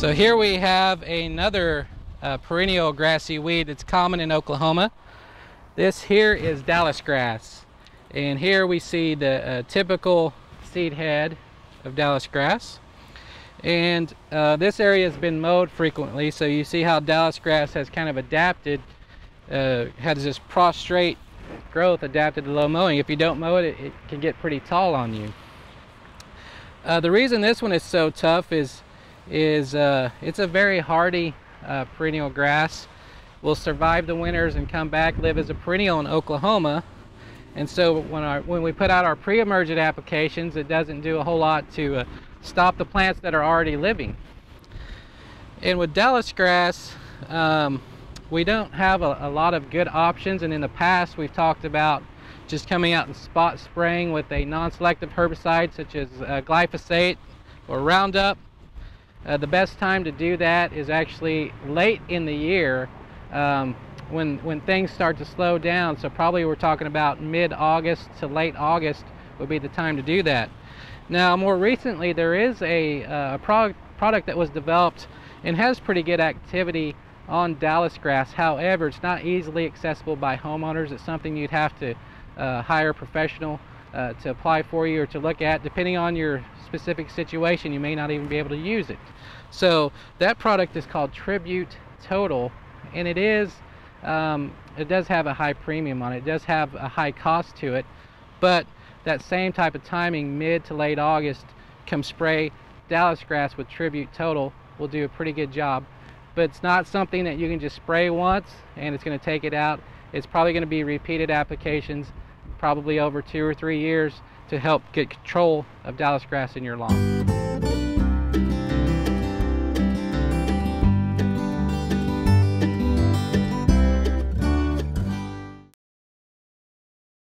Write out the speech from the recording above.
So here we have another uh, perennial grassy weed that's common in Oklahoma. This here is Dallisgrass. And here we see the uh, typical seed head of Dallisgrass. And uh, this area has been mowed frequently, so you see how Dallisgrass has kind of adapted, uh, has this prostrate growth adapted to low mowing. If you don't mow it, it, it can get pretty tall on you. Uh, the reason this one is so tough is, is uh, it's a very hardy uh, perennial grass. Will survive the winters and come back, live as a perennial in Oklahoma. And so when, our, when we put out our pre-emergent applications, it doesn't do a whole lot to uh, stop the plants that are already living. And with Dallisgrass, um, we don't have a, a, lot of good options. And in the past, we've talked about just coming out and spot spraying with a non-selective herbicide such as uh, glyphosate or Roundup. Uh, the best time to do that is actually late in the year um, when, when things start to slow down. So probably we're talking about mid-August to late August would be the time to do that. Now, more recently, there is a, uh, product, product that was developed and has pretty good activity on Dallisgrass. However, it's not easily accessible by homeowners. It's something you'd have to uh, hire a professional uh, to apply for you or to look at. Depending on your specific situation, you may not even be able to use it. So that product is called Tribute Total, and it is, um, it does have a high premium on it. It does have a high cost to it, but that same type of timing, mid to late August, come spray Dallisgrass with Tribute Total will do a pretty good job. But it's not something that you can just spray once and it's going to take it out. It's probably going to be repeated applications, probably over two or three years to help get control of Dallisgrass in your lawn.